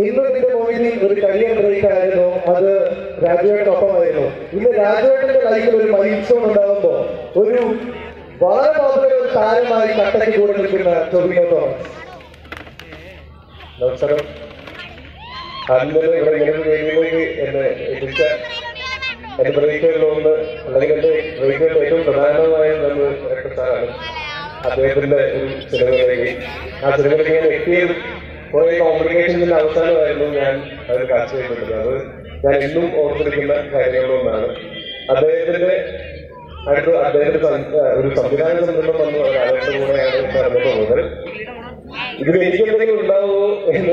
ഇന്ന് ഇതിന്റെ മൊബൈലിൽ ഒരു കരിയർ കഴിക്കായിരുന്നു അത് രാജുവേട്ടൊപ്പമായിരുന്നു ഇന്ന് രാജുവേട്ടന്റെ കളിയിൽ ഒരു മൈൽസ്റ്റോൺ ഉണ്ടാകുമ്പോ ഒരു വളരെ മാത്രമേ ഒരു താരമായി കട്ടയ്ക്ക് കൂടെ നിൽക്കുന്ന ടൊവിനോ തോമസ് നമസ്കാരം. തന്നെ ഇവിടെ ഇങ്ങനെ വേദിയിലേക്ക് എന്നെ എത്തിച്ച എന്റെ പ്രതീക്ഷകളിലൊന്ന് അല്ലെങ്കിൽ എന്റെ പ്രതീക്ഷകളിൽ ഏറ്റവും പ്രധാനമായ അദ്ദേഹത്തിന്റെ ഒരു സിനിമയിലേക്ക് ആ സിനിമയിലേക്ക് ഞാൻ എത്തിയത് കുറെ കോംപ്ലിക്കേഷൻസിന്റെ അവസാനമായിരുന്നു ഞാൻ അത് കാഴ്ചവെക്കുന്നത് അത് ഞാൻ ഇന്നും ഓർത്തിരിക്കുന്ന കാര്യങ്ങളൊന്നാണ്. അദ്ദേഹത്തിന്റെ അടുത്ത് അദ്ദേഹത്തിന്റെ ഒരു സംവിധാന സംരംഭം വന്നു ഒരാളുടെ കൂടെയാണ് നടന്നു പോകുന്നത് ഇതിൽ എനിക്കെന്തെങ്കിലും ഉണ്ടാവുമോ ഉണ്ടാവുമോ